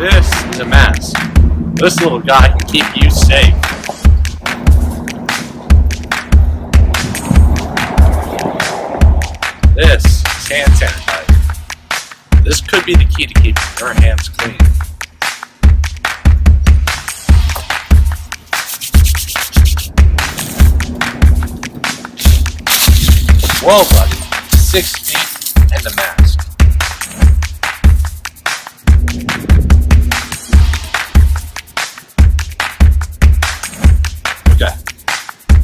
This is a mask. This little guy can keep you safe. This is hand sanitizer. This could be the key to keeping your hands clean. Whoa, buddy. Six feet and a mask.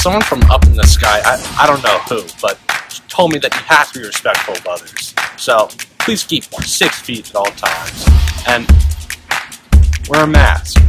Someone from up in the sky, I, I don't know who, but told me that you have to be respectful of others. So please keep six feet at all times and wear a mask.